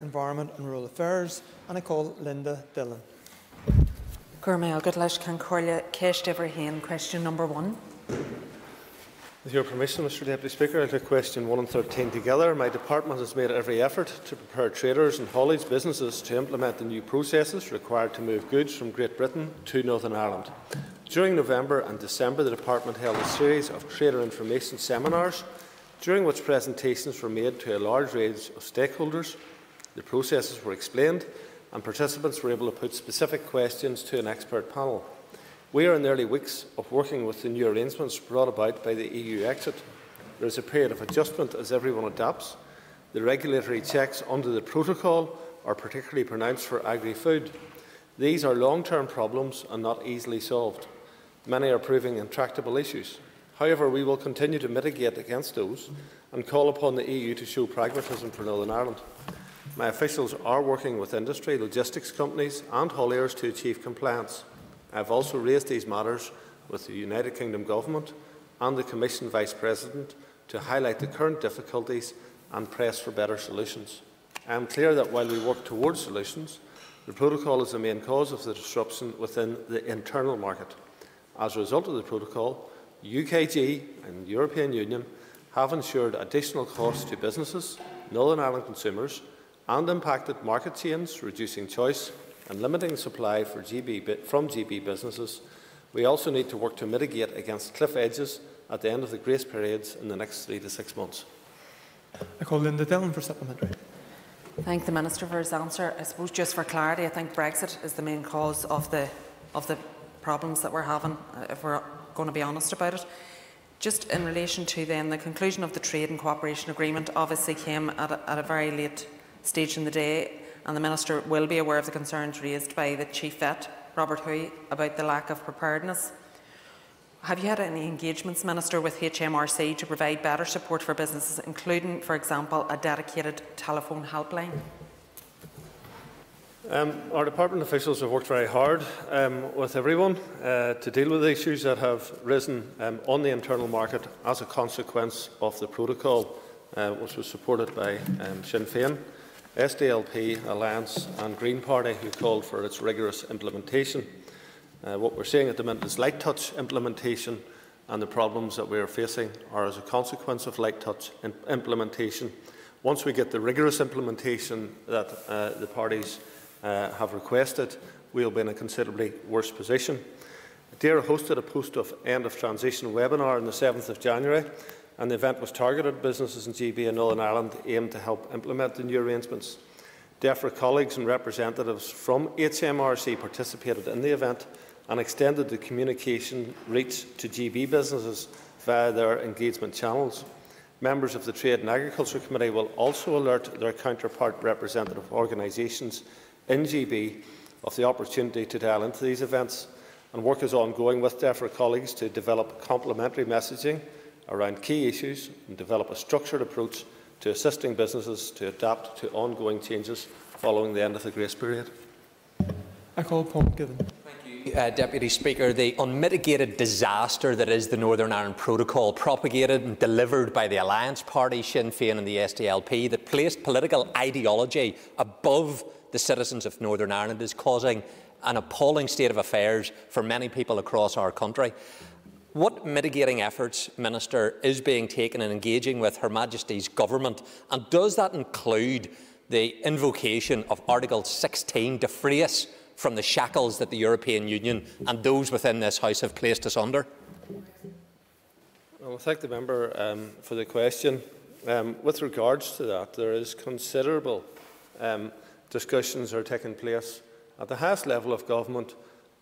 Environment and Rural Affairs, and I call Linda Dillon. Gurmail Goodlash Concordia, Kesh Deverheen, question number one. With your permission, Mr Deputy Speaker, I'll take question 1 and 13 together. My department has made every effort to prepare traders and haulage businesses to implement the new processes required to move goods from Great Britain to Northern Ireland. During November and December, the department held a series of trader information seminars, during which presentations were made to a large range of stakeholders the processes were explained and participants were able to put specific questions to an expert panel. We are in the early weeks of working with the new arrangements brought about by the EU exit. There is a period of adjustment as everyone adapts. The regulatory checks under the protocol are particularly pronounced for agri-food. These are long-term problems and not easily solved. Many are proving intractable issues. However, we will continue to mitigate against those and call upon the EU to show pragmatism for Northern Ireland. My officials are working with industry, logistics companies and hauliers to achieve compliance. I have also raised these matters with the United Kingdom Government and the Commission Vice President to highlight the current difficulties and press for better solutions. I am clear that while we work towards solutions, the protocol is the main cause of the disruption within the internal market. As a result of the protocol, UKG and the European Union have ensured additional costs to businesses, Northern Ireland consumers and impacted market chains, reducing choice and limiting supply GB, from GB businesses. We also need to work to mitigate against cliff edges at the end of the grace periods in the next three to six months. I call Linda Dillon for supplementary. Thank the Minister for his answer. I suppose just for clarity, I think Brexit is the main cause of the, of the problems that we're having, uh, if we're going to be honest about it. Just in relation to then the conclusion of the trade and cooperation agreement obviously came at a, at a very late stage in the day, and the Minister will be aware of the concerns raised by the Chief Vet, Robert Huey, about the lack of preparedness. Have you had any engagements, Minister, with HMRC to provide better support for businesses, including, for example, a dedicated telephone helpline? Um, our department officials have worked very hard um, with everyone uh, to deal with the issues that have risen um, on the internal market as a consequence of the protocol, uh, which was supported by um, Sinn Féin. SDLP, Alliance and Green Party who called for its rigorous implementation. Uh, what we're seeing at the minute is light touch implementation and the problems that we are facing are as a consequence of light touch implementation. Once we get the rigorous implementation that uh, the parties uh, have requested, we will be in a considerably worse position. DAERA hosted a post of end of transition webinar on the 7th of January and the event was targeted at businesses in GB and Northern Ireland aimed to help implement the new arrangements. DEFRA colleagues and representatives from HMRC participated in the event and extended the communication reach to GB businesses via their engagement channels. Members of the Trade and Agriculture Committee will also alert their counterpart representative organisations in GB of the opportunity to dial into these events, and work is ongoing with DEFRA colleagues to develop complementary messaging around key issues and develop a structured approach to assisting businesses to adapt to ongoing changes following the end of the grace period. I call Paul Givan. Uh, Deputy Speaker, the unmitigated disaster that is the Northern Ireland Protocol, propagated and delivered by the Alliance Party, Sinn Féin and the SDLP, that placed political ideology above the citizens of Northern Ireland, is causing an appalling state of affairs for many people across our country. What mitigating efforts, Minister, is being taken in engaging with Her Majesty's Government? And does that include the invocation of Article 16 to free us from the shackles that the European Union and those within this House have placed us under? Well, thank the member um, for the question. Um, with regards to that, there is considerable um, discussions are taking place at the highest level of government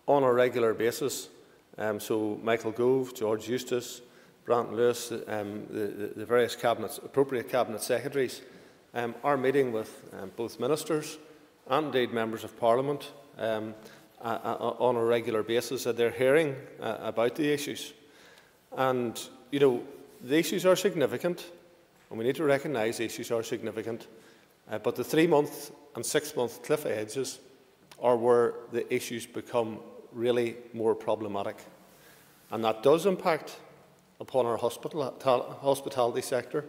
on a regular basis um, so Michael Gove, George Eustice, Brandon Lewis, um, the, the, various cabinets, appropriate cabinet secretaries um, are meeting with um, both ministers and indeed members of parliament um, on a regular basis. They're hearing uh, about the issues. And, you know, the issues are significant, and we need to recognise the issues are significant. Uh, but the three-month and six-month cliff edges are where the issues become really more problematic. And that does impact upon our hospital, hospitality sector.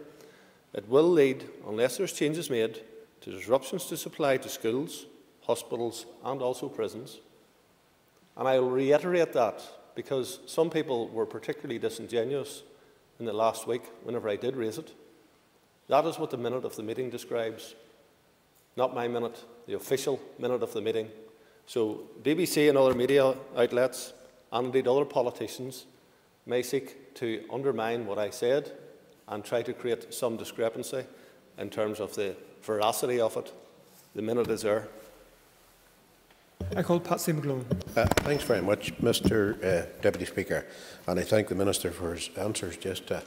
It will lead, unless there's changes made, to disruptions to supply to schools, hospitals, and also prisons. And I will reiterate that because some people were particularly disingenuous in the last week whenever I did raise it. That is what the minute of the meeting describes, not my minute, the official minute of the meeting. So, BBC and other media outlets, and indeed other politicians, may seek to undermine what I said and try to create some discrepancy in terms of the veracity of it. The minute is there. I call Patsy McGlone. Uh, thanks very much, Mr uh, Deputy Speaker, and I thank the Minister for his answers. Just uh,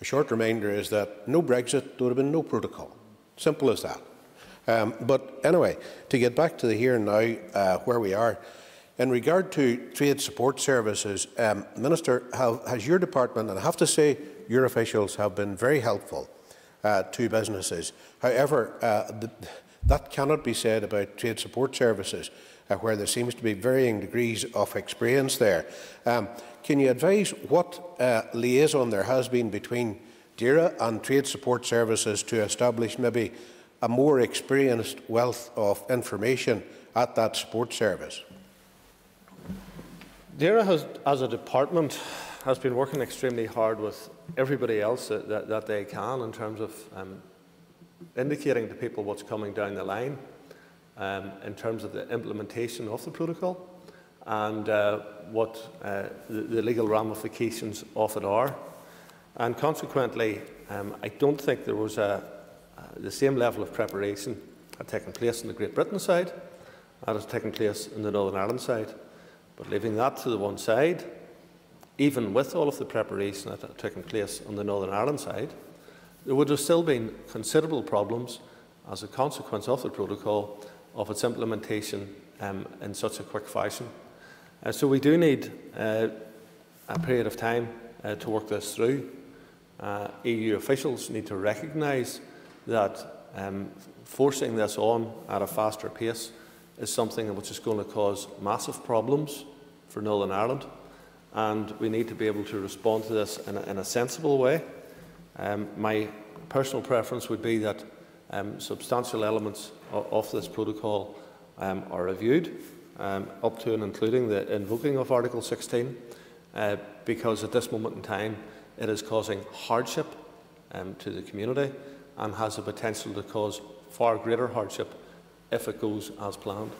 a short reminder is that no Brexit, there would have been no protocol. Simple as that. Um, but anyway, to get back to the here and now, uh, where we are, in regard to trade support services, um, Minister, have, has your department, and I have to say your officials have been very helpful uh, to businesses. However, uh, the, that cannot be said about trade support services uh, where there seems to be varying degrees of experience there. Um, can you advise what uh, liaison there has been between DAERA and Trade Support Services to establish maybe a more experienced wealth of information at that support service? DAERA has, as a department, has been working extremely hard with everybody else that, that, that they can in terms of um, indicating to people what's coming down the line um, in terms of the implementation of the protocol and uh, what uh, the, the, legal ramifications of it are. And consequently, um, I don't think there was a, the same level of preparation had taken place on the Great Britain side that has taken place in the Northern Ireland side. But leaving that to the one side, even with all of the preparation that had taken place on the Northern Ireland side, there would have still been considerable problems as a consequence of the protocol of its implementation um, in such a quick fashion. Uh, so we do need uh, a period of time uh, to work this through. Uh, EU officials need to recognise that um, forcing this on at a faster pace is something which is going to cause massive problems for Northern Ireland, and we need to be able to respond to this in a, in a sensible way. Um, my personal preference would be that um, substantial elements of, of this protocol um, are reviewed, um, up to and including the invoking of Article 16, uh, because at this moment in time it is causing hardship um, to the community and has the potential to cause far greater hardship if it goes as planned.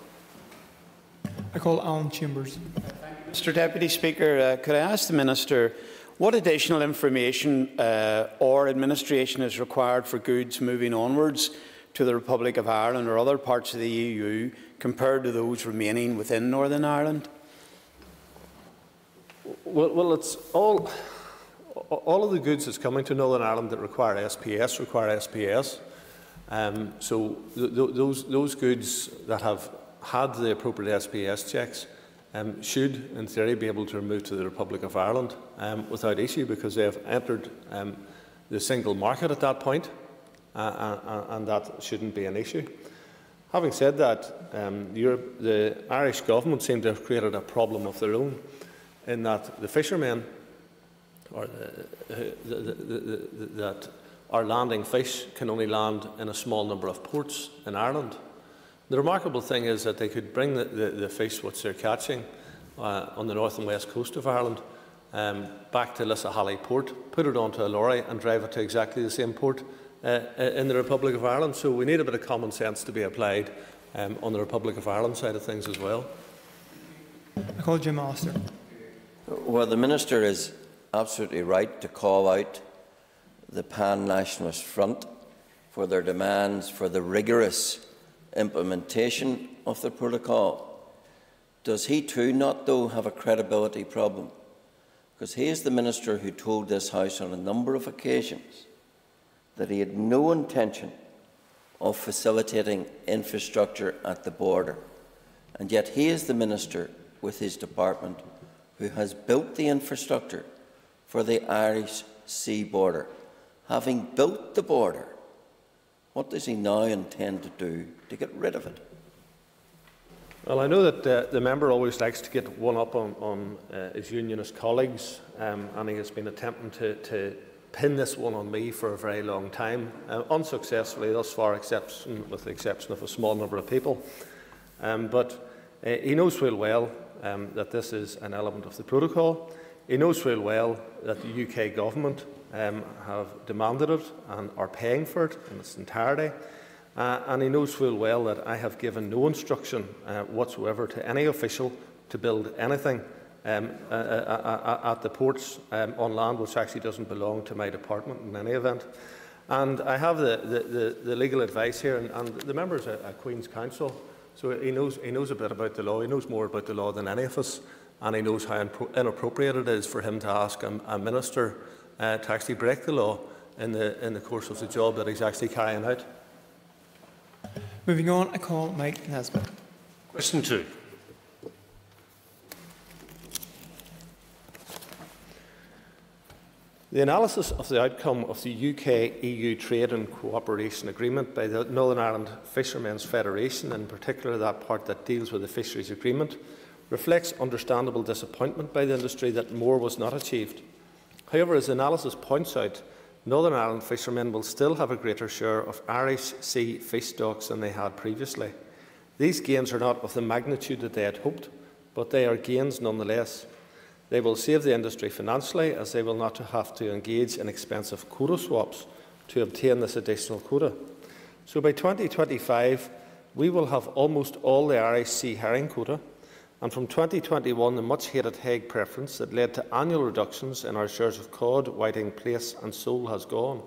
I call Alan Chambers. Mr Deputy Speaker, uh, could I ask the Minister what additional information uh, or administration is required for goods moving onwards to the Republic of Ireland or other parts of the EU compared to those remaining within Northern Ireland? Well, well it's all, all of the goods that's coming to Northern Ireland that require SPS require SPS. Um, so th th those, those goods that have had the appropriate SPS checks um, should, in theory, be able to remove to the Republic of Ireland um, without issue because they have entered um, the single market at that point, uh, and that shouldn't be an issue. Having said that, um, Europe, the Irish government seem to have created a problem of their own in that the fishermen or the, the, the, that our landing fish can only land in a small number of ports in Ireland. The remarkable thing is that they could bring the, the, the fish which they're catching uh, on the north and west coast of Ireland um, back to Lissahallie port, put it onto a lorry and drive it to exactly the same port uh, in the Republic of Ireland. So we need a bit of common sense to be applied um, on the Republic of Ireland side of things as well. I call Jim Allister. Well, the Minister is absolutely right to call out the Pan Nationalist Front for their demands for the rigorous implementation of the protocol. Does he too not, though, have a credibility problem? Because he is the minister who told this House on a number of occasions that he had no intention of facilitating infrastructure at the border. And yet he is the minister with his department who has built the infrastructure for the Irish sea border. Having built the border, what does he now intend to do to get rid of it? Well, I know that uh, the member always likes to get one up on, on uh, his unionist colleagues, um, and he has been attempting to, to pin this one on me for a very long time, uh, unsuccessfully thus far, with the exception of a small number of people. Um, but uh, he knows full well um, that this is an element of the protocol. He knows full well that the UK government um, have demanded it and are paying for it in its entirety. Uh, and he knows full well that I have given no instruction uh, whatsoever to any official to build anything um, uh, at the ports um, on land which actually doesn't belong to my department in any event. And I have the, the, the, the legal advice here, and, and the members at Queen's Counsel, so he knows, he knows a bit about the law. He knows more about the law than any of us, and he knows how inappropriate it is for him to ask a, a minister uh, to actually break the law in the, in the course of the job that he's actually carrying out. Moving on, I call Mike Nesbitt. Question two. The analysis of the outcome of the UK-EU Trade and Cooperation Agreement by the Northern Ireland Fishermen's Federation, in particular that part that deals with the fisheries agreement, reflects understandable disappointment by the industry that more was not achieved. However, as analysis points out, Northern Ireland fishermen will still have a greater share of Irish sea fish stocks than they had previously. These gains are not of the magnitude that they had hoped, but they are gains nonetheless. They will save the industry financially as they will not have to engage in expensive quota swaps to obtain this additional quota. So by 2025, we will have almost all the Irish sea herring quota, and from 2021 the much hated Hague preference that led to annual reductions in our shares of cod, whiting, plaice and sole has gone.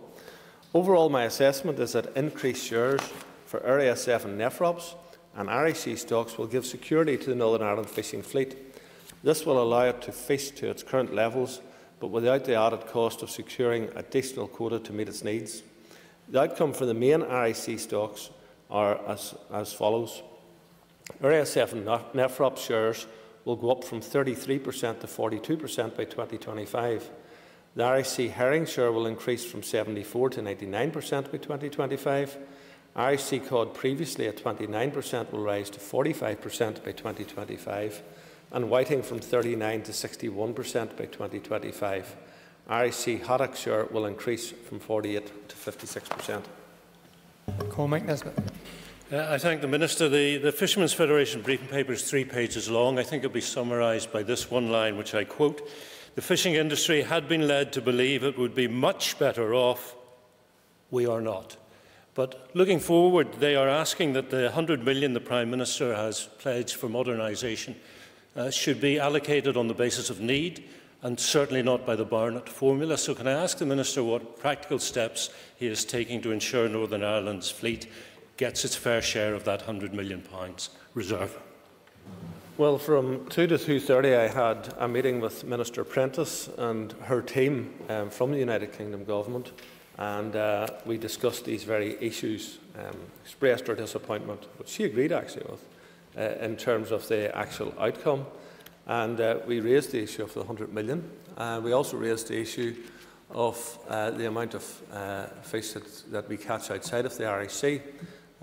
Overall, my assessment is that increased shares for Area 7 nephrops and sea stocks will give security to the Northern Ireland fishing fleet. This will allow it to fish to its current levels, but without the added cost of securing additional quota to meet its needs. The outcome for the main sea stocks are as, as follows. Area 7 Nephrop shares will go up from 33% to 42% by 2025. The Sea herring share will increase from 74 to 99% by 2025. Irish Sea cod, previously at 29%, will rise to 45% by 2025, and whiting from 39 to 61% by 2025. Irish Sea haddock share will increase from 48 to 56%. Call Mike. Uh, I thank the Minister. The, the Fishermen's Federation briefing paper is three pages long. I think it will be summarised by this one line, which I quote. The fishing industry had been led to believe it would be much better off. We are not. But looking forward, they are asking that the 100 million the Prime Minister has pledged for modernisation uh, should be allocated on the basis of need and certainly not by the Barnett formula. So can I ask the Minister what practical steps he is taking to ensure Northern Ireland's fleet gets its fair share of that £100 million reserve? Well, from 2 to 2.30 I had a meeting with Minister Prentis and her team um, from the United Kingdom Government and uh, we discussed these very issues, um, expressed her disappointment, which she agreed actually with, uh, in terms of the actual outcome. And uh, we raised the issue of the 100 million. Uh, we also raised the issue of uh, the amount of uh, fish that, that we catch outside of the Sea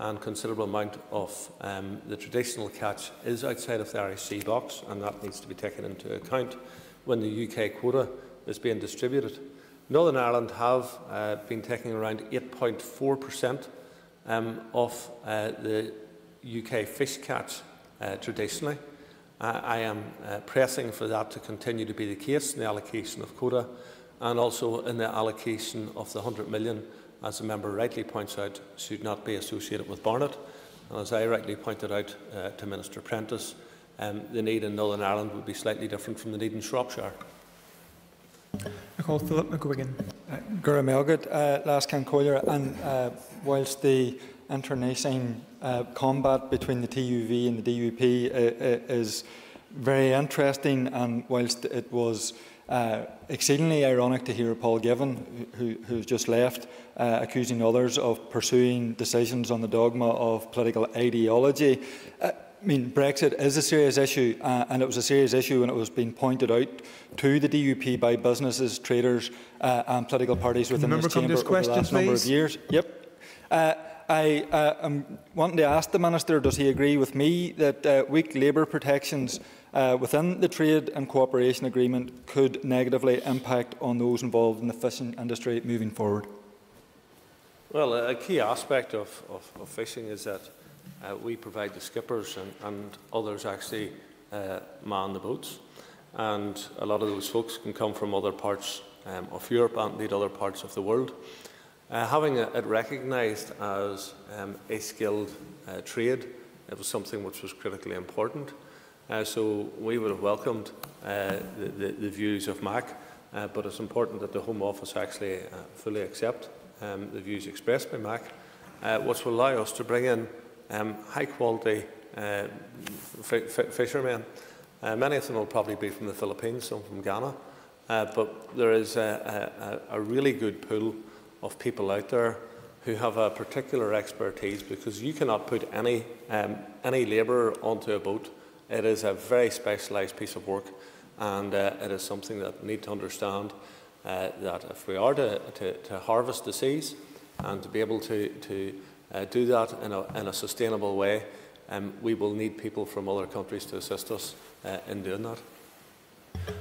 and considerable amount of um, the traditional catch is outside of the Irish Sea box, and that needs to be taken into account when the UK quota is being distributed. Northern Ireland have uh, been taking around 8.4% um, of uh, the UK fish catch uh, traditionally. I am uh, pressing for that to continue to be the case in the allocation of quota and also in the allocation of the 100 million as the member rightly points out, should not be associated with Barnett. And as I rightly pointed out uh, to Minister Prentis, um, the need in Northern Ireland would be slightly different from the need in Shropshire. I call Philip McGuigan. Uh, Gura Melgard, uh, last can collier, and uh, whilst the internecine uh, combat between the TUV and the DUP uh, uh, is very interesting, and whilst it was uh, exceedingly ironic to hear Paul Givan, who, who's just left, uh, accusing others of pursuing decisions on the dogma of political ideology. Uh, I mean, Brexit is a serious issue, uh, and it was a serious issue when it was being pointed out to the DUP by businesses, traders, and political parties within this chamber this question, over the last please? number of years. Yep. Uh, I uh, am wanting to ask the Minister, does he agree with me that weak labour protections uh, within the trade and cooperation agreement could negatively impact on those involved in the fishing industry moving forward? Well, a key aspect of, of, of fishing is that uh, we provide the skippers and, and others actually uh, man the boats. And a lot of those folks can come from other parts um, of Europe and indeed other parts of the world. Uh, having it recognised as um, a skilled uh, trade, it was something which was critically important. Uh, so we would have welcomed uh, the, the, the, views of MAC, uh, but it's important that the Home Office actually uh, fully accept um, the views expressed by MAC, which will allow us to bring in um, high quality fishermen. many of them will probably be from the Philippines, some from Ghana, but there is a, a, a really good pool of people out there who have a particular expertise because you cannot put any, um, any labourer onto a boat. It is a very specialised piece of work and uh, it is something that we need to understand uh, that if we are to, to, to, harvest the seas and to be able to, to uh, do that in a, in a sustainable way, um, we will need people from other countries to assist us uh, in doing that.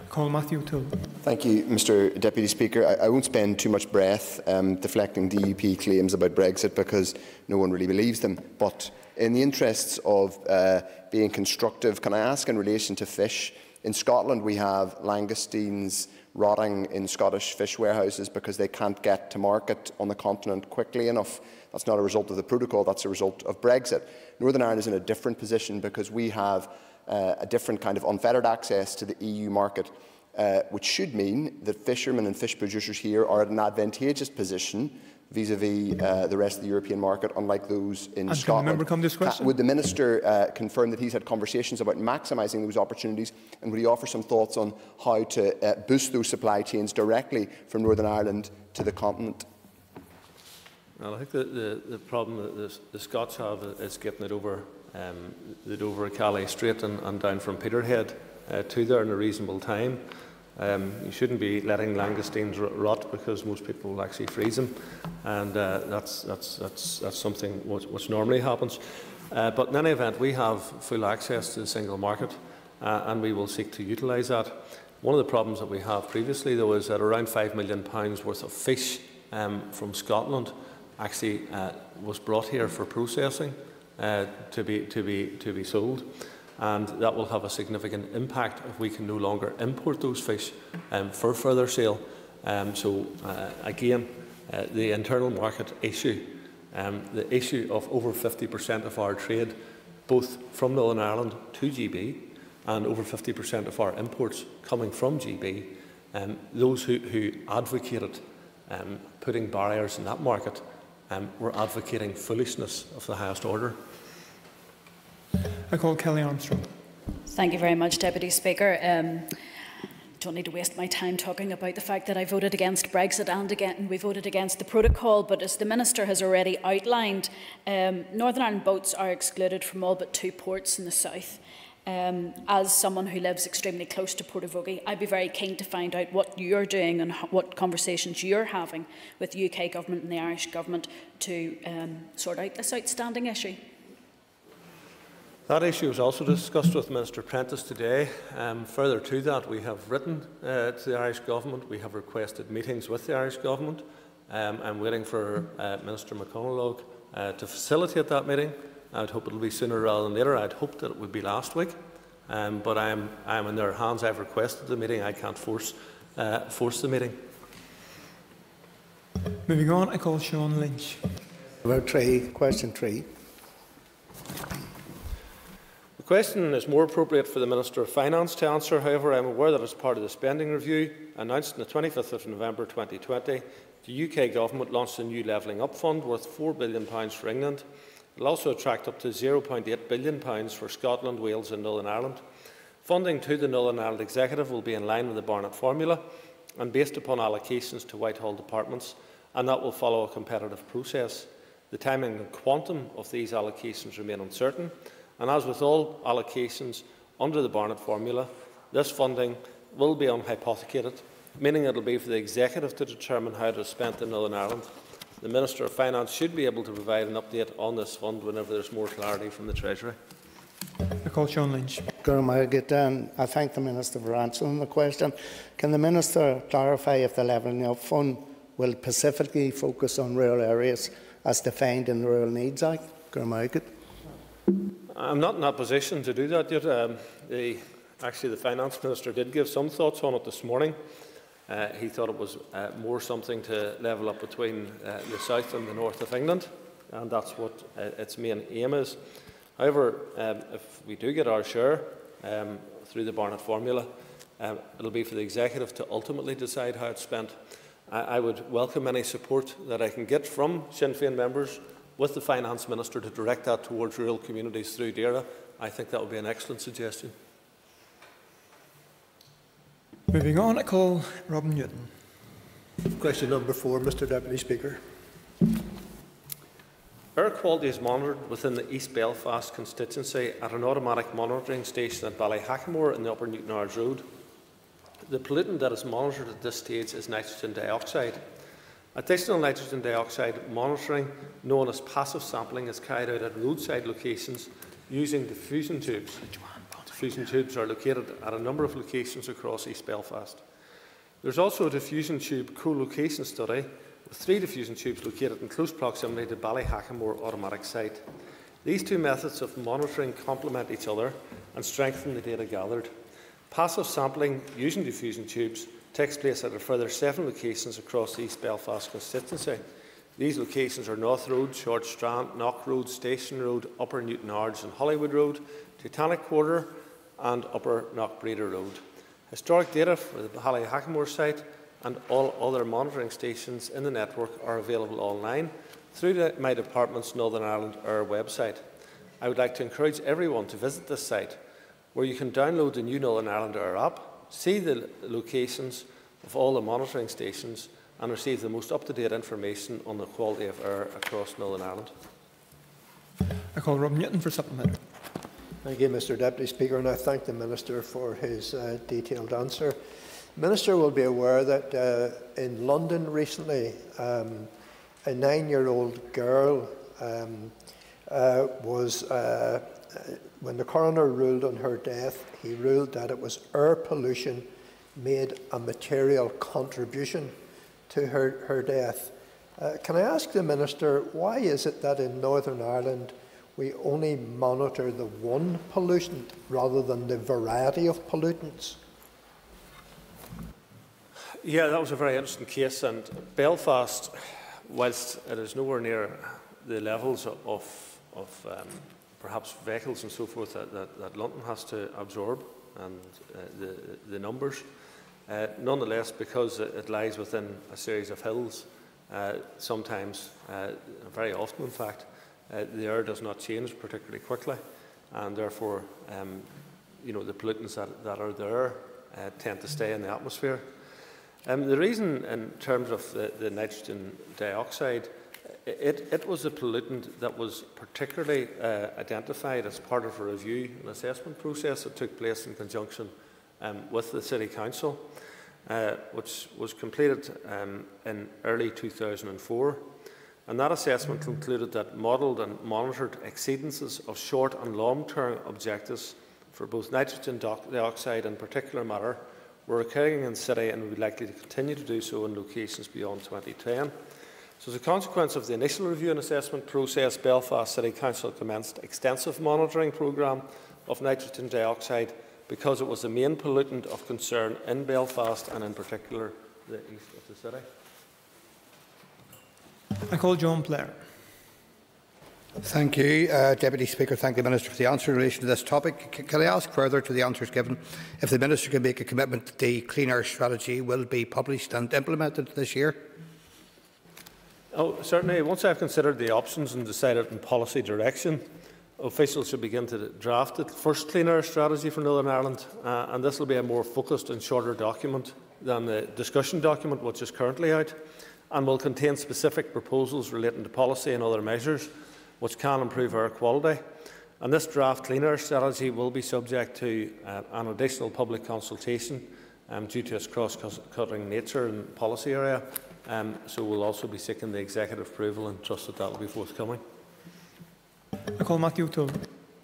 Call Matthew O'Toole. Thank you, Mr Deputy Speaker. I, I won't spend too much breath um, deflecting DUP claims about Brexit because no one really believes them. But in the interests of uh, being constructive, can I ask in relation to fish? In Scotland, we have langoustines rotting in Scottish fish warehouses because they can't get to market on the continent quickly enough. That's not a result of the protocol, that's a result of Brexit. Northern Ireland is in a different position because we have uh, a different kind of unfettered access to the EU market, uh, which should mean that fishermen and fish producers here are at an advantageous position vis-à-vis -vis, uh, the rest of the European market, unlike those in and Scotland. Come this question? would the Minister uh, confirm that he's had conversations about maximising those opportunities, and would he offer some thoughts on how to uh, boost those supply chains directly from Northern Ireland to the continent? Well, I think the, the, the problem that the, the Scots have is getting it over um, the Dover Calais Strait and, and down from Peterhead uh, to there in a reasonable time. Um, you shouldn't be letting langoustines rot because most people will actually freeze them, and uh, that's, that's, that's, that's something which, which normally happens. Uh, but in any event, we have full access to the single market, uh, and we will seek to utilise that. One of the problems that we have previously, though, is that around £5 million worth of fish um, from Scotland actually uh, was brought here for processing uh, to, be, to, be, to be sold. And that will have a significant impact if we can no longer import those fish um, for further sale. Um, so, uh, again, uh, the internal market issue, um, the issue of over 50% of our trade, both from Northern Ireland to GB, and over 50% of our imports coming from GB, um, those who, who advocated um, putting barriers in that market um, were advocating foolishness of the highest order. I call Kelly Armstrong. Thank you very much, Deputy Speaker. Um, don't need to waste my time talking about the fact that I voted against Brexit and again, we voted against the protocol, but as the Minister has already outlined, um, Northern Ireland boats are excluded from all but two ports in the south. Um, as someone who lives extremely close to Portavogie, I'd be very keen to find out what you're doing and what conversations you're having with the UK Government and the Irish Government to um, sort out this outstanding issue. That issue was also discussed with Minister Prentis today. Um, further to that, we have written uh, to the Irish Government. We have requested meetings with the Irish Government. Um, I'm waiting for uh, Minister McConalogue uh, to facilitate that meeting. I'd hope it'll be sooner rather than later. I'd hoped that it would be last week. Um, but I am, I am in their hands. I've requested the meeting. I can't force, uh, force the meeting. Moving on, I call Sean Lynch. About three, question three question is more appropriate for the Minister of Finance to answer. However, I am aware that as part of the spending review announced on the 25th of November 2020, the UK Government launched a new Levelling Up Fund worth £4 billion for England. It will also attract up to £0.8 billion for Scotland, Wales and Northern Ireland. Funding to the Northern Ireland Executive will be in line with the Barnett formula and based upon allocations to Whitehall departments, and that will follow a competitive process. The timing and quantum of these allocations remain uncertain, and as with all allocations under the Barnett formula, this funding will be unhypothecated, meaning it will be for the Executive to determine how it is spent in Northern Ireland. The Minister of Finance should be able to provide an update on this fund whenever there's more clarity from the Treasury. I call Sean Lynch. Gurmagad, I thank the Minister for answering the question. Can the Minister clarify if the Levelling Up Fund will specifically focus on rural areas as defined in the Rural Needs Act? Gurmagad. I'm not in that position to do that yet. Um, the, actually, the Finance Minister did give some thoughts on it this morning. Uh, he thought it was uh, more something to level up between uh, the south and the north of England, and that's what uh, its main aim is. However, um, if we do get our share um, through the Barnett formula, um, it'll be for the executive to ultimately decide how it's spent. I, I would welcome any support that I can get from Sinn Féin members with the Finance Minister to direct that towards rural communities through DAERA. I think that would be an excellent suggestion. Moving on, I call Robin Newton. Question number four, Mr Deputy Speaker. Air quality is monitored within the East Belfast constituency at an automatic monitoring station at Ballyhackamore in the Upper Newtownards Road. The pollutant that is monitored at this stage is nitrogen dioxide. Additional nitrogen dioxide monitoring, known as passive sampling, is carried out at roadside locations using diffusion tubes. Diffusion tubes are located at a number of locations across East Belfast. There's also a diffusion tube co-location study with three diffusion tubes located in close proximity to Ballyhackamore automatic site. These two methods of monitoring complement each other and strengthen the data gathered. Passive sampling using diffusion tubes takes place at a further seven locations across the East Belfast constituency. These locations are North Road, Short Strand, Knock Road, Station Road, Upper Newtownards and Holywood Road, Titanic Quarter and Upper Knockbreda Road. Historic data for the Ballyhackamore site and all other monitoring stations in the network are available online through the, my department's Northern Ireland Air website. I would like to encourage everyone to visit this site where you can download the new Northern Ireland Air app, see the locations of all the monitoring stations and receive the most up-to-date information on the quality of air across Northern Ireland. I call Robin Newton for supplementary. Thank you, Mr Deputy Speaker, and I thank the Minister for his uh, detailed answer. The Minister will be aware that uh, in London recently, um, a nine-year-old girl um, uh, was, uh, when the coroner ruled on her death, he ruled that it was air pollution made a material contribution to her, her death. Uh, can I ask the Minister, why is it that in Northern Ireland we only monitor the one pollutant rather than the variety of pollutants? Yeah, that was a very interesting case, and Belfast, whilst it is nowhere near the levels of, of um, perhaps vehicles and so forth that, that, that, London has to absorb and uh, the, the numbers, uh, nonetheless, because it, lies within a series of hills, uh, sometimes, uh, very often in fact, uh, the air does not change particularly quickly, and therefore, um, you know, the pollutants that, that are there uh, tend to stay in the atmosphere. Um, the reason, in terms of the, the nitrogen dioxide, it, it, was a pollutant that was particularly uh, identified as part of a review and assessment process that took place in conjunction um, with the City Council, uh, which was completed um, in early 2004. And that assessment concluded that modelled and monitored exceedances of short and long-term objectives for both nitrogen dioxide and particulate matter were occurring in the city and would be likely to continue to do so in locations beyond 2010. So as a consequence of the initial review and assessment process, Belfast City Council commenced extensive monitoring programme of nitrogen dioxide because it was the main pollutant of concern in Belfast and in particular the east of the city. I call John Blair. Thank you, uh, Deputy Speaker. Thank the Minister for the answer in relation to this topic. C can I ask further to the answers given if the Minister can make a commitment that the Clean Air Strategy will be published and implemented this year? Oh, certainly. Once I've considered the options and decided on policy direction, officials should begin to draft the first Clean Air Strategy for Northern Ireland, uh, and this will be a more focused and shorter document than the discussion document which is currently out, and will contain specific proposals relating to policy and other measures which can improve air quality. And this draft Clean Air Strategy will be subject to uh, an additional public consultation um, due to its cross-cutting nature and policy area Um, so we'll also be seeking the executive approval and trust that that will be forthcoming. I call Matthew O'Toole.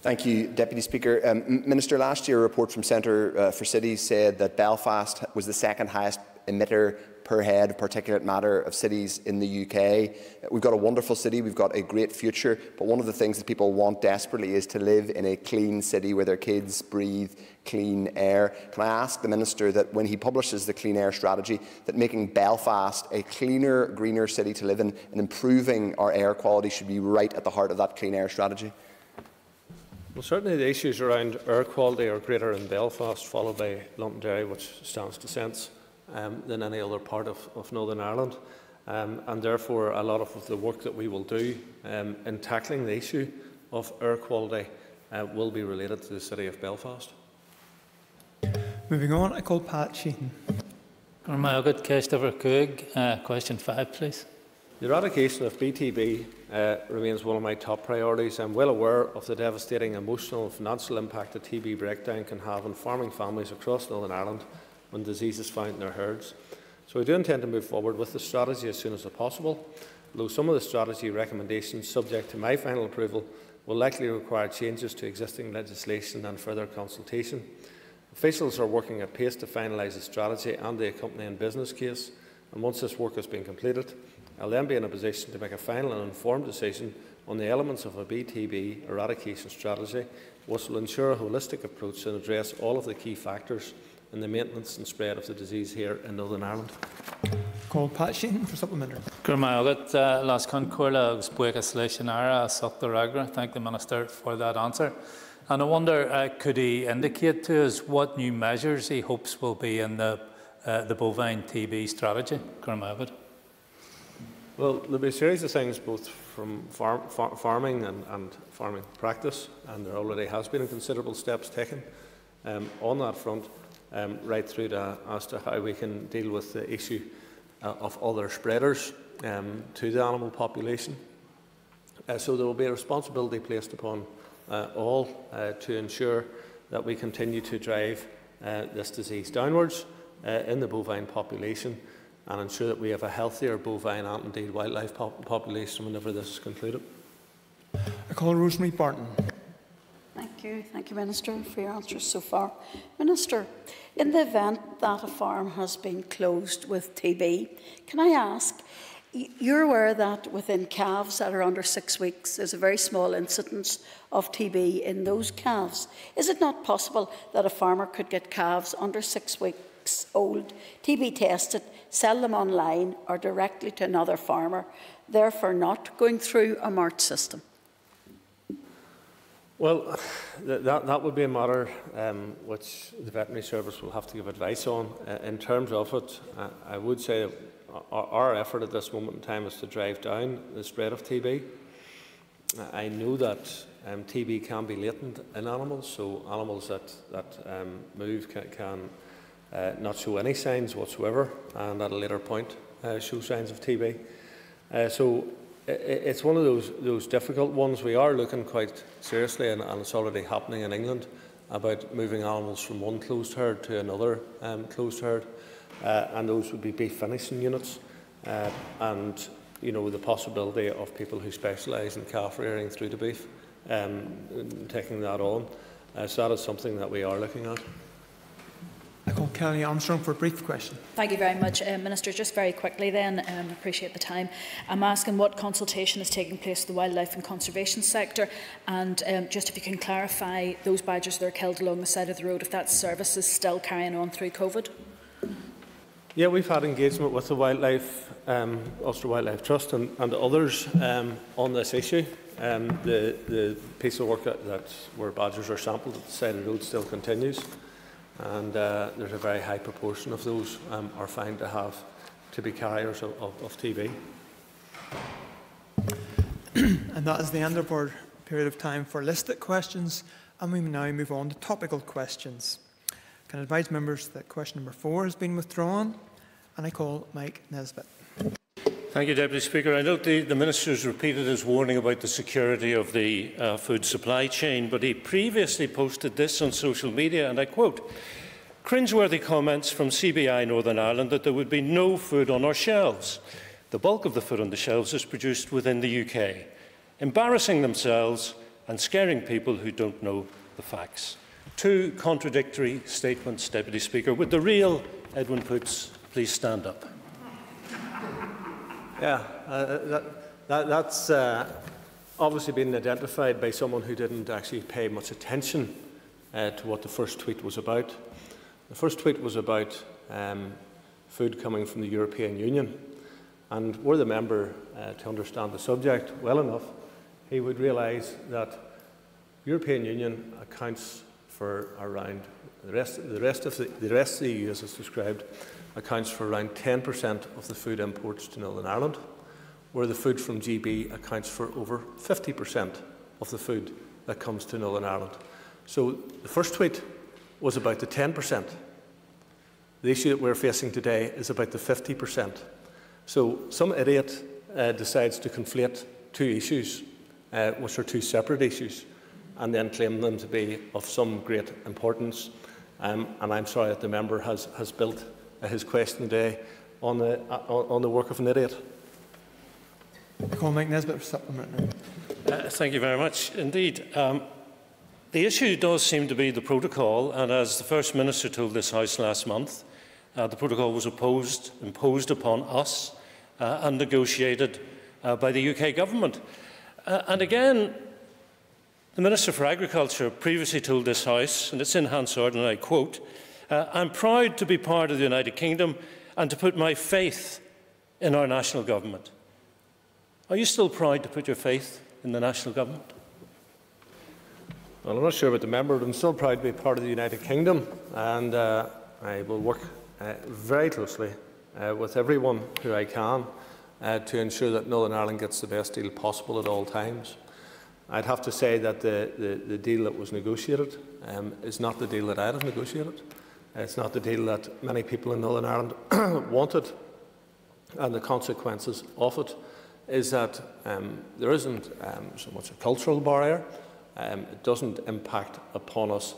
Thank you, Deputy Speaker. Um, Minister, last year a report from Centre uh, for Cities said that Belfast was the second highest emitter per head of particulate matter of cities in the UK. We've got a wonderful city, we've got a great future, but one of the things that people want desperately is to live in a clean city where their kids breathe clean air. Can I ask the Minister that when he publishes the Clean Air Strategy, that making Belfast a cleaner, greener city to live in and improving our air quality should be right at the heart of that Clean Air Strategy? Well, certainly the issues around air quality are greater in Belfast, followed by Londonderry, which stands to sense um, than any other part of, of Northern Ireland. Um, and therefore, a lot of the work that we will do um, in tackling the issue of air quality uh, will be related to the city of Belfast. Moving on, I call Pat Sheehan. Uh, question five, please. The eradication of BTB uh, remains one of my top priorities. I'm well aware of the devastating emotional and financial impact that TB breakdown can have on farming families across Northern Ireland when disease is found in their herds. So we do intend to move forward with the strategy as soon as possible, though some of the strategy recommendations, subject to my final approval, will likely require changes to existing legislation and further consultation. Officials are working at pace to finalise the strategy and the accompanying business case, and once this work has been completed, I'll then be in a position to make a final and informed decision on the elements of a BTB eradication strategy, which will ensure a holistic approach and address all of the key factors in the maintenance and spread of the disease here in Northern Ireland. Call Pat Sheehan for supplementary. Uh, Las Concorla agus buchas leis an ara Soctor Thank the Minister for that answer. And I wonder, uh, could he indicate to us what new measures he hopes will be in the, uh, the bovine TB strategy? Well, there'll be a series of things both from far far farming and, and, farming practice, and there already has been considerable steps taken um, on that front um, right through to, as to how we can deal with the issue uh, of other spreaders um, to the animal population. Uh, so there will be a responsibility placed upon uh, all uh, to ensure that we continue to drive uh, this disease downwards uh, in the bovine population and ensure that we have a healthier bovine and indeed wildlife pop population whenever this is concluded. I call Rosemary Barton. Thank you. Thank you, Minister, for your answers so far. Minister, in the event that a farm has been closed with TB, can I ask, you're aware that within calves that are under six weeks, there's a very small incidence of TB in those calves. Is it not possible that a farmer could get calves under six weeks old, TB tested, sell them online or directly to another farmer, therefore not going through a MART system? Well, that, that would be a matter um, which the veterinary service will have to give advice on. Uh, in terms of it, uh, I would say our, our, effort at this moment in time is to drive down the spread of TB. I know that um, TB can be latent in animals, so animals that, that um, move can, can uh, not show any signs whatsoever, and at a later point uh, show signs of TB. Uh, so it's one of those, those difficult ones. We are looking quite seriously, and, and it's already happening in England, about moving animals from one closed herd to another um, closed herd. Uh, and those would be beef finishing units. Uh, and, you know, the possibility of people who specialise in calf rearing through to beef, um, taking that on. Uh, so that is something that we are looking at. I call Kelly Armstrong for a brief question. Thank you very much, uh, Minister. Just very quickly then, um, appreciate the time. I'm asking what consultation is taking place in the wildlife and conservation sector and um, just if you can clarify those badgers that are killed along the side of the road, if that service is still carrying on through COVID? Yeah, we've had engagement with the Wildlife, um, Ulster Wildlife Trust and, and others um, on this issue. Um, the, the piece of work that, that where badgers are sampled at the side of the road still continues and uh, there's a very high proportion of those um, are found to have to be carriers of, of, of TB. and that is the end of our period of time for listed questions, and we now move on to topical questions. I can advise members that question number four has been withdrawn, and I call Mike Nesbitt. Thank you, Deputy Speaker. I note the, the Minister has repeated his warning about the security of the uh, food supply chain, but he previously posted this on social media, and I quote, Cringeworthy comments from CBI Northern Ireland that there would be no food on our shelves. The bulk of the food on the shelves is produced within the UK, embarrassing themselves and scaring people who don't know the facts. Two contradictory statements, Deputy Speaker. Would the real Edwin Poots please stand up? Yeah, uh, that, that, that's uh, obviously been identified by someone who didn't actually pay much attention uh, to what the first tweet was about. The first tweet was about um, food coming from the European Union. And were the member uh, to understand the subject well enough, he would realise that European Union accounts for around the rest, the rest of the, the rest of the EU, as it's described, accounts for around 10% of the food imports to Northern Ireland, where the food from GB accounts for over 50% of the food that comes to Northern Ireland. So the first tweet was about the 10%. The issue that we're facing today is about the 50%. So some idiot uh, decides to conflate two issues, uh, which are two separate issues and then claim them to be of some great importance. Um, and I'm sorry that the member has, has built Uh, his question today on the, uh, on the work of NIDIR. I call Mike Nesbitt for supplement now. Uh, thank you very much indeed. Um, the issue does seem to be the protocol, and as the First Minister told this House last month, uh, the protocol was opposed, imposed upon us uh, and negotiated uh, by the UK government. Uh, and again, the Minister for Agriculture previously told this House, and it's in Hansard, and I quote, uh, I'm proud to be part of the United Kingdom and to put my faith in our national government. Are you still proud to put your faith in the national government? Well, I'm not sure about the member, but I'm still proud to be part of the United Kingdom, and uh, I will work uh, very closely uh, with everyone who I can uh, to ensure that Northern Ireland gets the best deal possible at all times. I'd have to say that the, the, the deal that was negotiated um, is not the deal that I'd have negotiated. It's not the deal that many people in Northern Ireland wanted. And the consequences of it is that um, there isn't um, so much a cultural barrier. Um, it doesn't impact upon us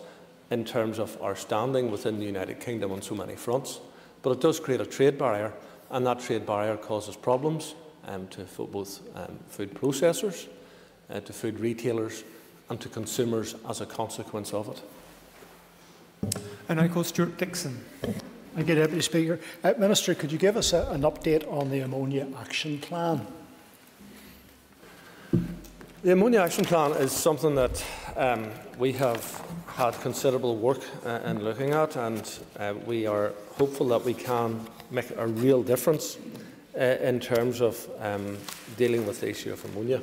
in terms of our standing within the United Kingdom on so many fronts. But it does create a trade barrier, and that trade barrier causes problems um, to both um, food processors uh, to food retailers and to consumers as a consequence of it. And I call Stewart Dickson. Thank you, Deputy Speaker. Uh, Minister, could you give us a, an update on the Ammonia Action Plan? The Ammonia Action Plan is something that um, we have had considerable work uh, in looking at, and uh, we are hopeful that we can make a real difference uh, in terms of um, dealing with the issue of ammonia.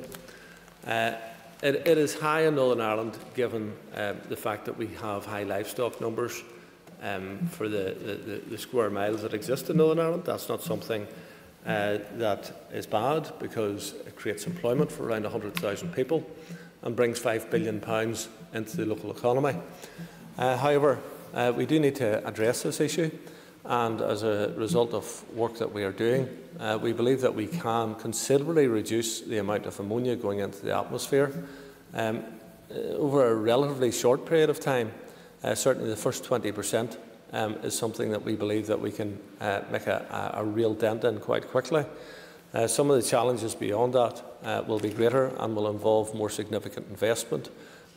It, it is high in Northern Ireland given um, the fact that we have high livestock numbers um, for the, the, the, square miles that exist in Northern Ireland. That's not something uh, that is bad because it creates employment for around 100,000 people and brings £5 billion into the local economy. Uh, however, uh, we do need to address this issue and as a result of work that we are doing, uh, we believe that we can considerably reduce the amount of ammonia going into the atmosphere um, uh, over a relatively short period of time. Uh, certainly the first 20% um, is something that we believe that we can uh, make a, a, real dent in quite quickly. Uh, some of the challenges beyond that uh, will be greater and will involve more significant investment.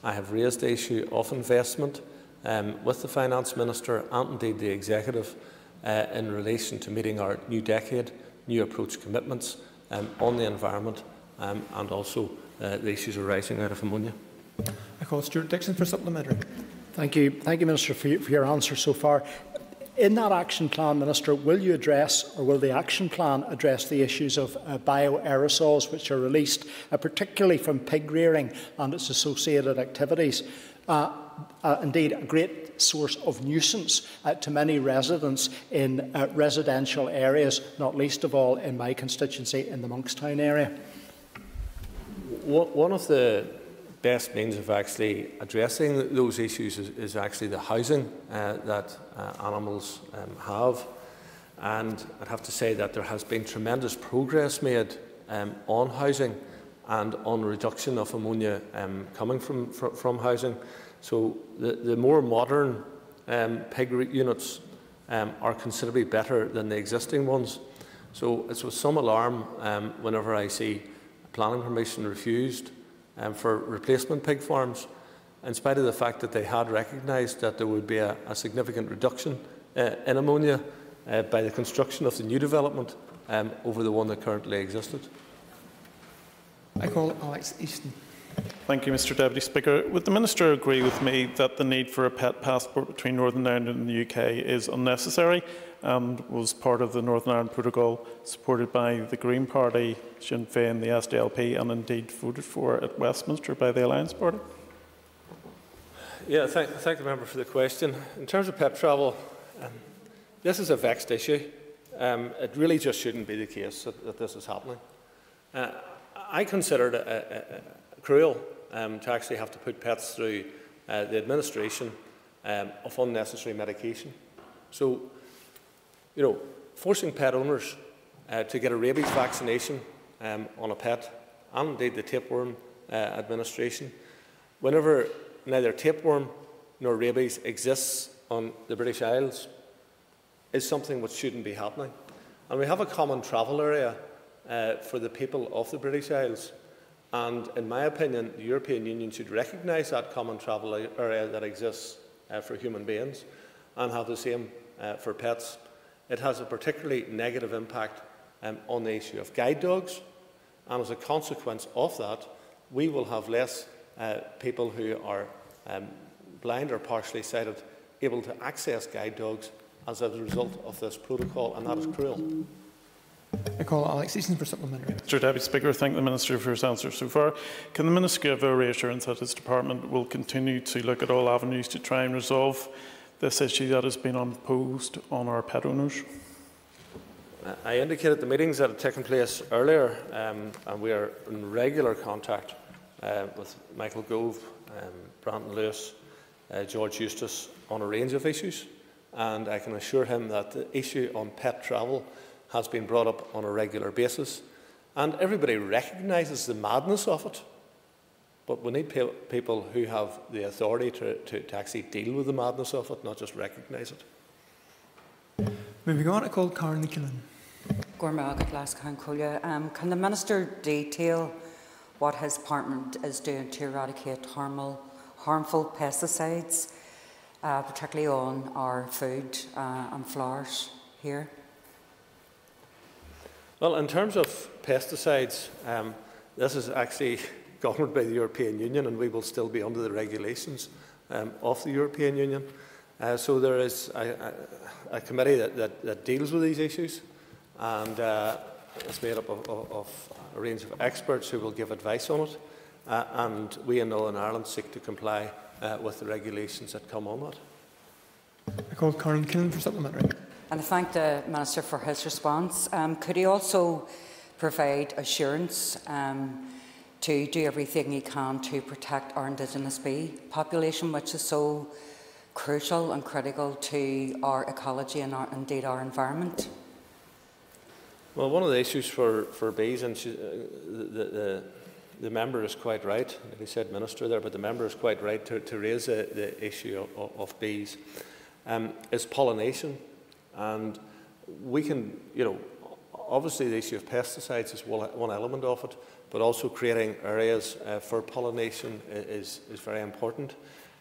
I have raised the issue of investment um, with the Finance Minister and indeed the Executive uh, in relation to meeting our new decade, new approach commitments um, on the environment um, and also uh, the issues arising out of ammonia. I call Stuart Dixon for supplementary. Thank you. Thank you, Minister, for, for your answer so far. In that action plan, Minister, will you address or will the action plan address the issues of uh, bioaerosols which are released, uh, particularly from pig rearing and its associated activities? Uh, uh, indeed a great source of nuisance uh, to many residents in uh, residential areas, not least of all in my constituency in the Monkstown area. One of the best means of actually addressing those issues is, is actually the housing uh, that uh, animals um, have. And I'd have to say that there has been tremendous progress made um, on housing and on reduction of ammonia um, coming from, from, from housing. So the, the more modern um, pig units um, are considerably better than the existing ones. So it's with some alarm um, whenever I see planning permission refused um, for replacement pig farms, in spite of the fact that they had recognised that there would be a, a significant reduction uh, in ammonia uh, by the construction of the new development um, over the one that currently existed. I call Alex Easton. Thank you, Mr Deputy Speaker. Would the Minister agree with me that the need for a pet passport between Northern Ireland and the UK is unnecessary and was part of the Northern Ireland Protocol supported by the Green Party, Sinn Féin, the SDLP and indeed voted for at Westminster by the Alliance Party? Yeah, thank, thank the member for the question. In terms of pet travel, um, this is a vexed issue. Um, it really just shouldn't be the case that, that this is happening. Uh, I consider it cruel um, to actually have to put pets through uh, the administration um, of unnecessary medication. So, you know, forcing pet owners uh, to get a rabies vaccination um, on a pet, and indeed the tapeworm uh, administration, whenever neither tapeworm nor rabies exists on the British Isles, is something which shouldn't be happening. And we have a common travel area uh, for the people of the British Isles. And in my opinion, the European Union should recognise that common travel area that exists uh, for human beings and have the same uh, for pets. It has a particularly negative impact um, on the issue of guide dogs. And as a consequence of that, we will have less uh, people who are um, blind or partially sighted able to access guide dogs as a result of this protocol, and that is cruel. I call Alex Easton for supplementary. Mr Deputy Speaker, thank the Minister for his answer so far. Can the Minister give a reassurance that his department will continue to look at all avenues to try and resolve this issue that has been imposed on our pet owners? I indicated the meetings that had taken place earlier, um, and we are in regular contact uh, with Michael Gove, um, Brandon Lewis, uh, George Eustice on a range of issues. And I can assure him that the issue on pet travel has been brought up on a regular basis, and everybody recognises the madness of it. But we need pe people who have the authority to, to, to, actually deal with the madness of it, not just recognise it. Moving on, I call Karen McKinnon. Um, can the Minister detail what his department is doing to eradicate harmful, harmful pesticides, uh, particularly on our food uh, and flowers here? Well, in terms of pesticides, um, this is actually governed by the European Union and we will still be under the regulations um, of the European Union. Uh, so there is a, a, a committee that, that, that, deals with these issues and uh, it's made up of, of, of, a range of experts who will give advice on it. Uh, and we in Northern Ireland seek to comply uh, with the regulations that come on that. I call Karen Killen for supplementary. And I thank the Minister for his response. Um, could he also provide assurance um, to do everything he can to protect our Indigenous bee population, which is so crucial and critical to our ecology and our, indeed our environment? Well, one of the issues for, for bees, and she, uh, the, the, the, member is quite right, he said minister there, but the member is quite right to, to raise the, the issue of, of bees, um, is pollination. And we can, you know, obviously the issue of pesticides is one element of it, but also creating areas uh, for pollination is, is very important.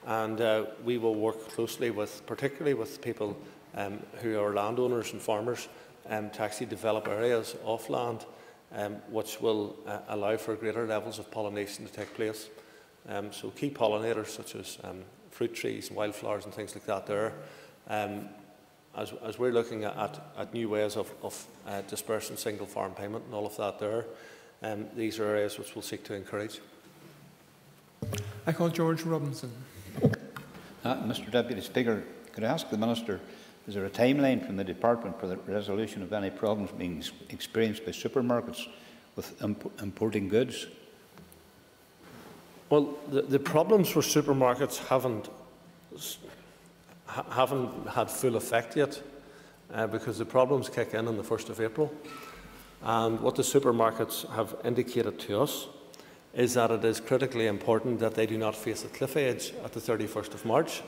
And uh, we will work closely with, particularly with people um, who are landowners and farmers, um, to actually develop areas off land um, which will uh, allow for greater levels of pollination to take place. Um, so key pollinators such as um, fruit trees wildflowers and things like that there um, as, as we're looking at, at new ways of, of uh, dispersing single farm payment and all of that there, um, these are areas which we'll seek to encourage. I call George Robinson. Uh, Mr Deputy Speaker, could I ask the Minister, is there a timeline from the Department for the resolution of any problems being experienced by supermarkets with imp importing goods? Well, the, the problems for supermarkets haven't haven't had full effect yet uh, because the problems kick in on the 1st of April. And what the supermarkets have indicated to us is that it is critically important that they do not face a cliff edge at the 31st of March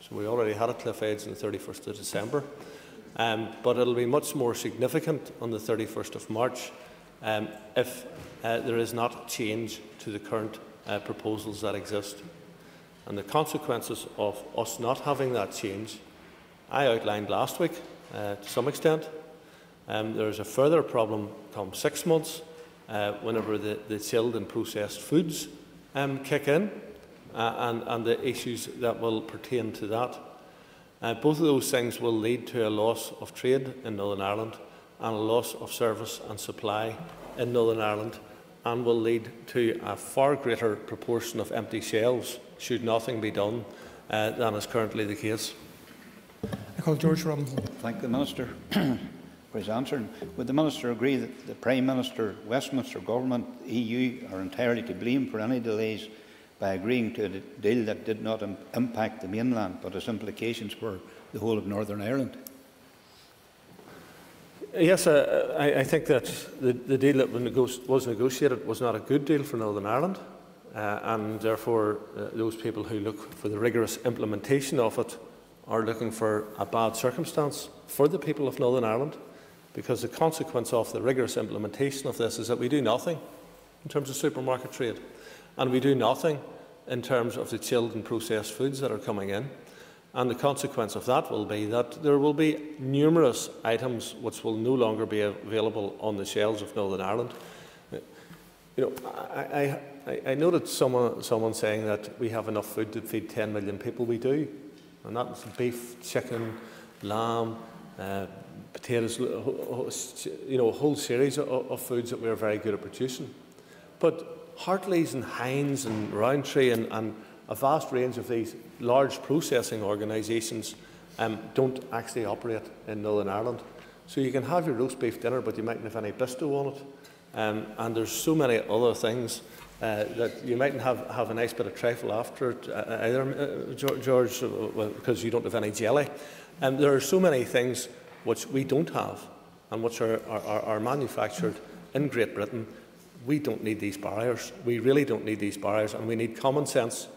So we already had a cliff edge on the 31st of December. Um, but it'll be much more significant on the 31st of March um, if uh, there is not change to the current uh, proposals that exist. And the consequences of us not having that change, I outlined last week uh, to some extent. Um, there's a further problem come six months uh, whenever the, the chilled and processed foods um, kick in uh, and, and the issues that will pertain to that. Uh, both of those things will lead to a loss of trade in Northern Ireland and a loss of service and supply in Northern Ireland and will lead to a far greater proportion of empty shelves should nothing be done uh, than is currently the case. I call George Robinson. Thank the Minister for his answer. Would the Minister agree that the Prime Minister, Westminster Government, EU are entirely to blame for any delays by agreeing to a deal that did not Im impact the mainland but has implications for the whole of Northern Ireland? Yes, uh, I, I, think that the, the deal that was negotiated was not a good deal for Northern Ireland, uh, and therefore uh, those people who look for the rigorous implementation of it are looking for a bad circumstance for the people of Northern Ireland, because the consequence of the rigorous implementation of this is that we do nothing in terms of supermarket trade. And we do nothing in terms of the chilled and processed foods that are coming in. And the consequence of that will be that there will be numerous items which will no longer be available on the shelves of Northern Ireland. You know, I, I, I noted someone, someone saying that we have enough food to feed 10 million people. We do. And that's beef, chicken, lamb, uh, potatoes, you know, a whole series of, of foods that we're very good at producing. But Hartley's and Heinz and Rowntree and, and a vast range of these large processing organisations um, don't actually operate in Northern Ireland. So you can have your roast beef dinner, but you mightn't have any bisto on it. Um, and there's so many other things uh, that you mightn't have, have a nice bit of trifle after it, uh, either, uh, George, uh, well, because you don't have any jelly. Um, there are so many things which we don't have and which are, are, are manufactured in Great Britain we don't need these barriers. We really don't need these barriers, and we need common sense,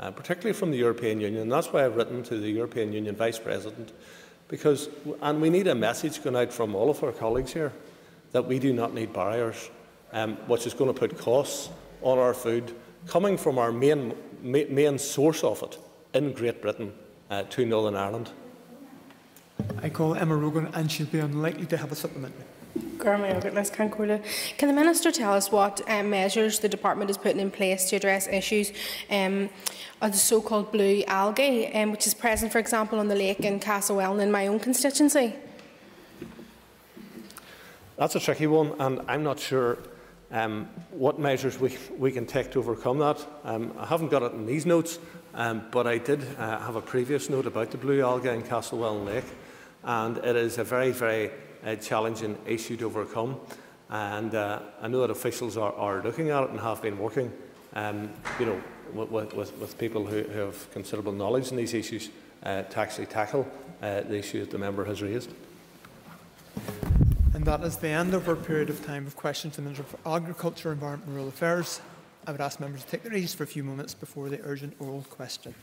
uh, particularly from the European Union. And that's why I've written to the European Union Vice President, because, and we need a message going out from all of our colleagues here that we do not need barriers, um, which is going to put costs on our food coming from our main, main source of it in Great Britain uh, to Northern Ireland. I call Emma Rogan, and she'll be unlikely to have a supplement. Can the Minister tell us what um, measures the Department is putting in place to address issues um, of the so-called blue algae, um, which is present, for example, on the lake in Castlewellan in my own constituency? That's a tricky one, and I'm not sure um, what measures we, we can take to overcome that. Um, I haven't got it in these notes, um, but I did uh, have a previous note about the blue algae in Castlewellan Lake, and it is a very, very uh, challenging issue to overcome. And uh, I know that officials are, are looking at it and have been working, um, you know, with, with, with people who, who, have considerable knowledge in these issues uh, to actually tackle uh, the issue that the member has raised. And that is the end of our period of time of questions to the Minister for Agriculture, Environment and Rural Affairs. I would ask members to take their ease for a few moments before the urgent oral question.